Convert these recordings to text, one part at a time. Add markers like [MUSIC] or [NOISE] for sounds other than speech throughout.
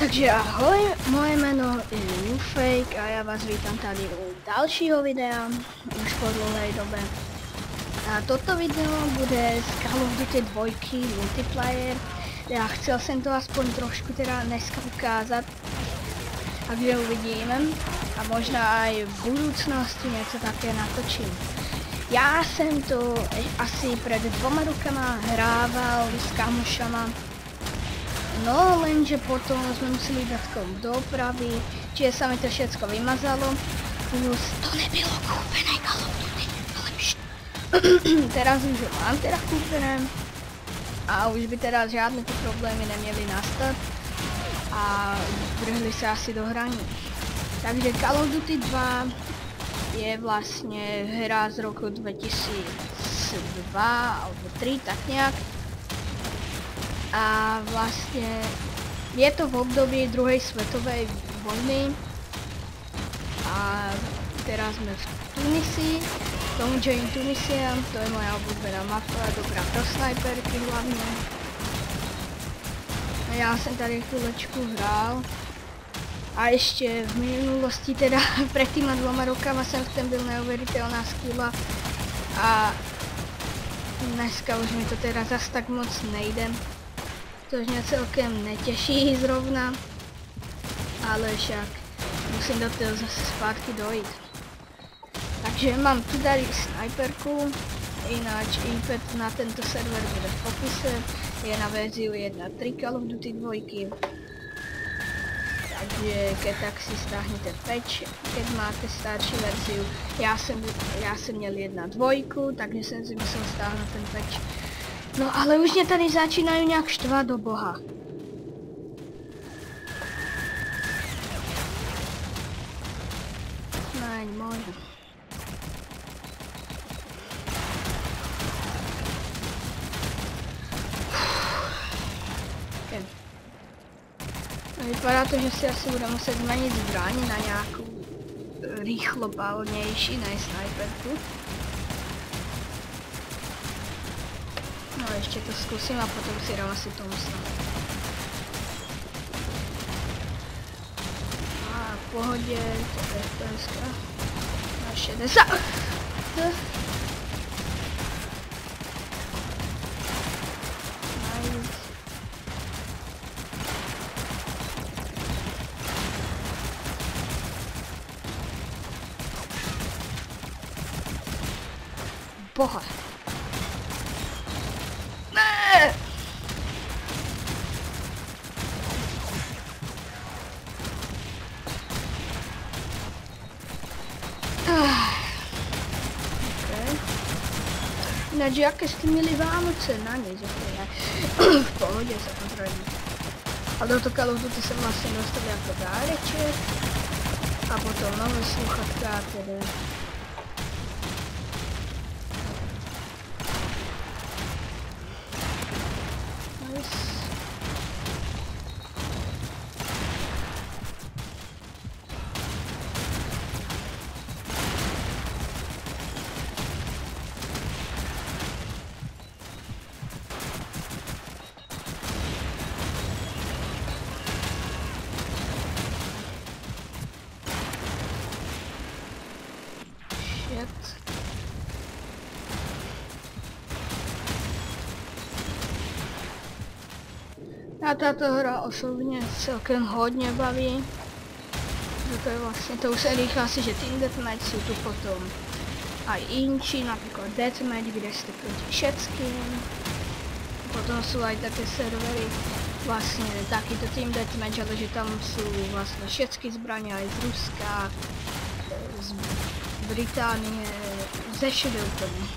Takže ahoj, moje jméno je Ufake a já vás vítám tady u dalšího videa, už po dlouhé době. A toto video bude z Call of Duty 2 multiplayer. Já chtěl jsem to aspoň trošku teda dneska ukázat, takže uvidíme. A možná i v budoucnosti něco také natočím. Já jsem to asi před dvoma rokama hrával s kamošama No, lenže potom jsme museli dát kom do opravy, čiže sa mi to všetko vymazalo. Plus to nebylo of Duty, ale [CLEARS THROAT] Teraz už ho mám teda kúpené. A už by teda žádné ty problémy neměly nastat. A vrhli se asi do hraní. Takže Call of Duty 2 je vlastně hra z roku 2002 alebo 3, tak nějak a vlastně je to v období druhé světové vojny. A teraz jsme v Tunisii, Tom Jane Tunisia, to je moja oblíbená mapa, dobrá pro sniperky hlavně. A já jsem tady chvílečku hrál. A ještě v minulosti, teda [LAUGHS] před týma dvoma rokama jsem v tom byl neuvěřitelná skilla a dneska už mi to teda zas tak moc nejde což mě celkem netěší zrovna, ale však musím do toho zase zpátky dojít. Takže mám tu tady sniperku, jináč IP na tento server bude v popise, je na verzi 1.3 Call of Duty 2. Takže keď tak si stáhnete patch, keď máte starší verziu. Já jsem, já jsem měl 1.2, takže jsem si musel stáhnout ten patch No ale už mě tady začínají nějak štvat do boha. Není možné. No, vypadá to, že si asi bude muset změnit zbraň na nějakou rýchlobalnější, ne sniperku. No ještě to zkusím a potom si dám asi tomu A v pohodě, to je dneska na 60. Boha. Ináč, jaké jste měli Vánoce? Na nic, je [CLEARS THROAT] v pohodě samozřejmě. A do toho Call Duty jsem vlastně dostal jako dáreček. A potom nové sluchatka, tedy A tato hra osobně celkem hodně baví. To je vlastně, to už se říká si, že Team Deathmatch jsou tu potom a inči, například Deathmatch, kde jste proti všetkým. Potom jsou aj také servery, vlastně taky to Team Deathmatch, ale že tam jsou vlastně všetky zbraně, aj z Ruska, z Británie, ze všude úplně.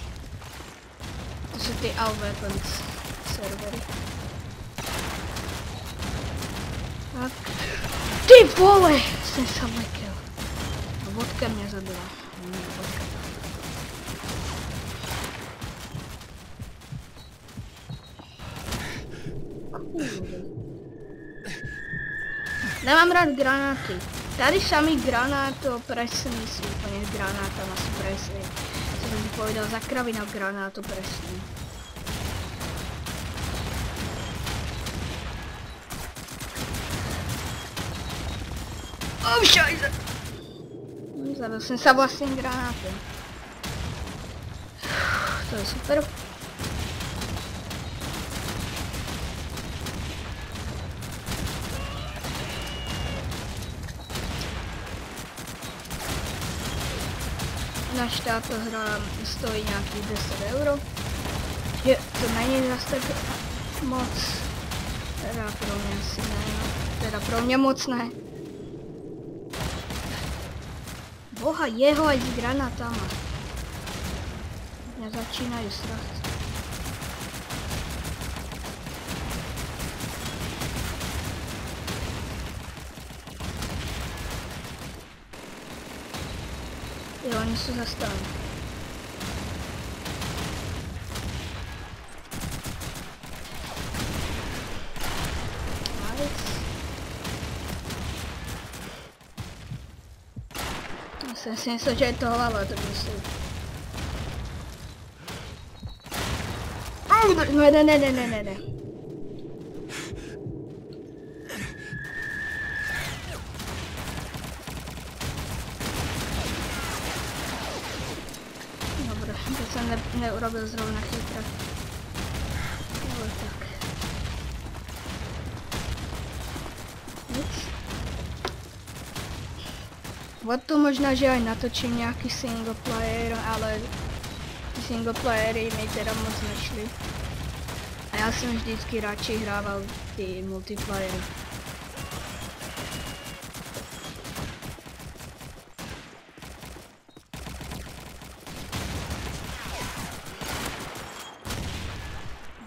To jsou ty Weapons servery. Tak. Ty vole! Jsem se letěl. Vodka mě zabila. Nemám rád granáty. Tady samý granáto presný si úplně s granátama jsou presný. Co jsem povedal za kravina granáto presný. Oh, šajze! Hm, Zabil jsem se vlastním granátem. [SIGHS] To je super. Naš táto hra stojí nějakých 10 euro. Je, to není zase tak moc. Teda pro mě asi ne, no. Teda pro mě moc ne. Boha jeho aj s granatama. Mě začínají strach. Jo, oni se zastaví. Nice. Já jsem si myslel, že je to hlava, to myslím. Au, Ne, ne, ne, ne, ne, ne, ne. Dobre, to jsem ne, neurobil zrovna chytro. Jo, tak. Nic. O to možná, že aj natočím nějaký single player, ale single playery mi teda moc nešly. A já jsem vždycky radši hrával ty multiplayery.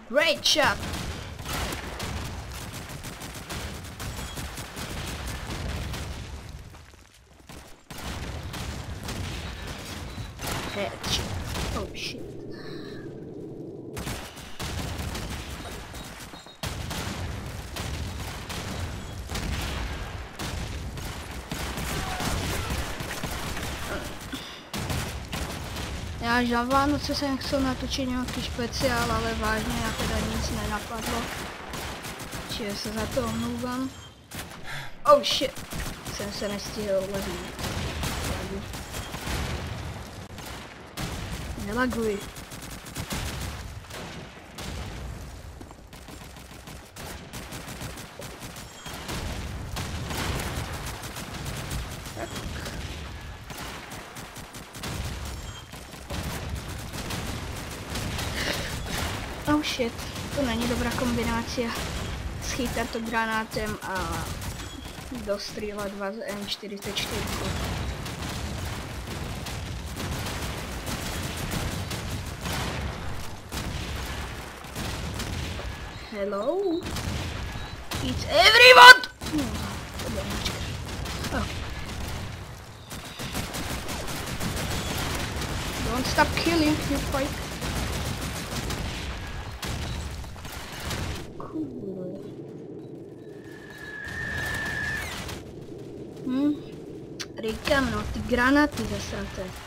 Great shot! Headshot. Oh shit. Já až na Vánoce jsem chcel natočit nějaký speciál, ale vážně já teda nic nenapadlo. Čiže se za to omlouvám. Oh shit! Jsem se nestihl leznout. Nelaguj. Tak. Oh shit, to není dobrá kombinace. Schytat to granátem a dostřílet vás M44. Hello? It's everyone! Oh. Don't stop killing, you fight. Cool. Hmm? Raga, ma non ti granati da.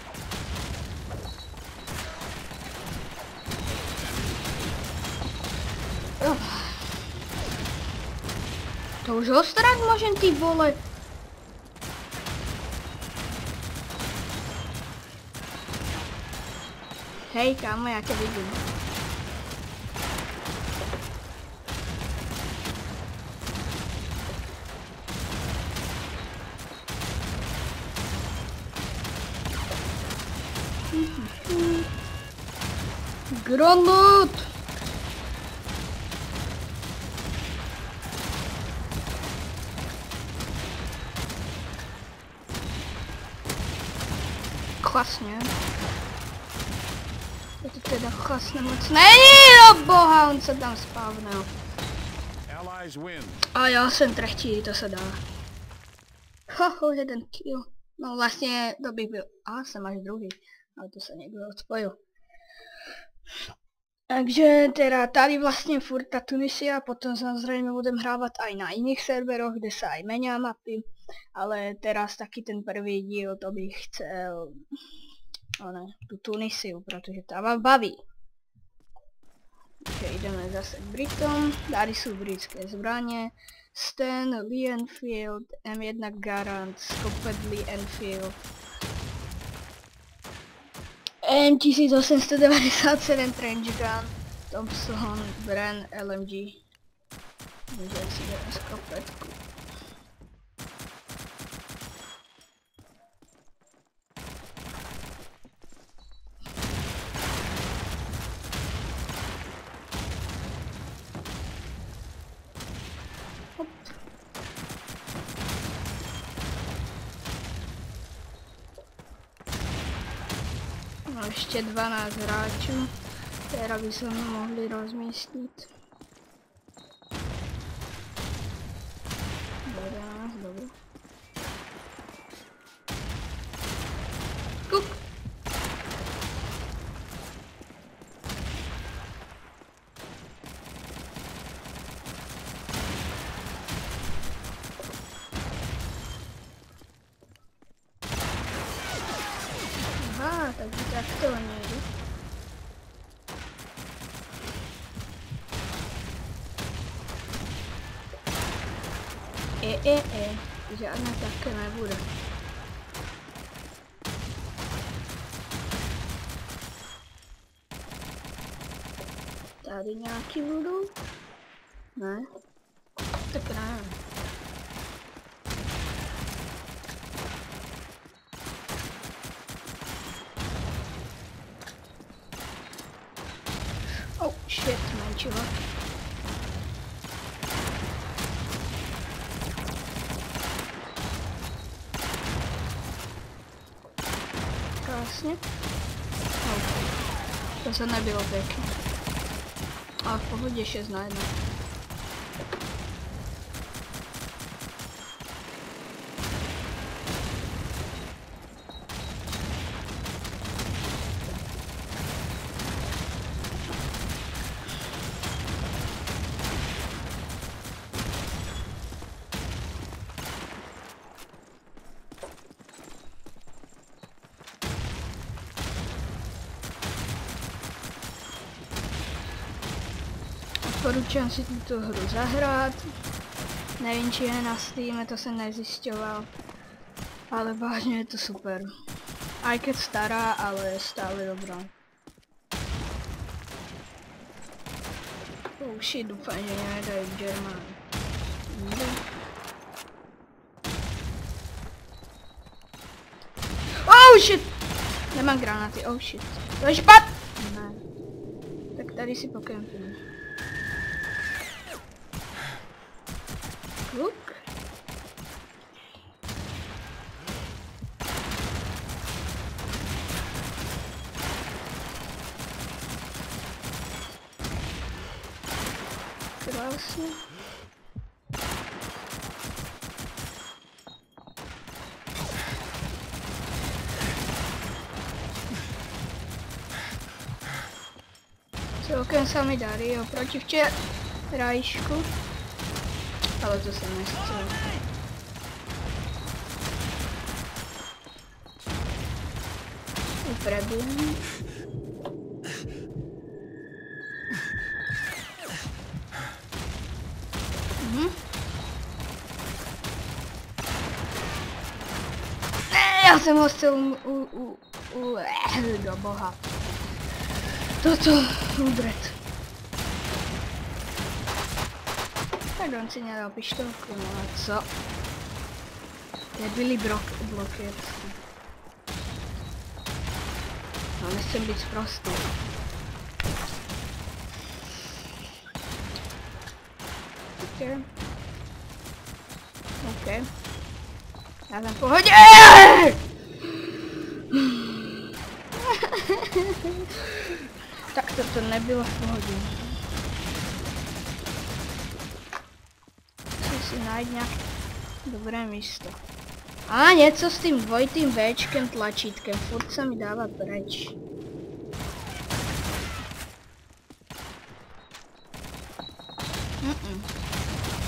Už ho strach môžem, ty vole. Hej, kámo, já tě vidím. Granat! Chlasně. Je to moc není, do boha, on se tam win. A já jsem trechtí, to se dá. Hoho, jeden kill. No vlastně to bych byl, a jsem až druhý, ale to se někdo odpojil. Takže teda tady vlastně furt ta Tunisia, potom samozřejmě budem hrávat aj na jiných serveroch, kde se aj menia mapy, ale teraz taky ten první díl, to bych chcel, no ne, tu Tunisiu, protože ta ma baví. Takže jdeme zase k Britom, tady jsou britské zbraně, Stan, Lee Enfield, M1 Garant, Scoped Lee Enfield. M1897 Trench Gun, Thompson, Bren, LMG. Můžeme si dát skopetku. Ještě 12 hráčů, která by se mohli rozmístit. Aha, takže takto oni jdu. E, e, e. Žádná také nebude. Tady nějaký budou? Ne? Tak ne. Oh shit, mančila. Krásně. Oh. To se nebylo pěkně. Ale v pohodě 6 na 1. Odporučujem si tuto hru zahrát. Nevím, či je na Steam, to jsem nezjišťoval. Ale vážně je to super. Aj keď stará, ale je stále dobrá. Oh shit, doufám, že nedají German. Oh shit! Nemám granáty, oh shit. To je špat! Ne. Tak tady si pokempím. Kluk. Krásně. Celkem se mi darí oproti včerajšku. Ale to jsem nechtěl. Upravím. Mhm. Já jsem ho chtěl u, u, u, u, do boha. Toto udret. Tak on si nedal pištolku, no a co? Nebyli brok bloky. No nechcem být prostý. Ok. Ok. Já jsem pohodě! [LAUGHS] tak to, to nebylo v pohodě. Si najít nějak dobré místo. A něco s tím dvojitým Včkem tlačítkem, furt se mi dává preč. Mm -mm.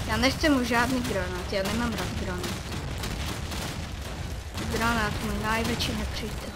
Já nechcem už žádný granát, já nemám rád granát. Granát můj největší nepřítel.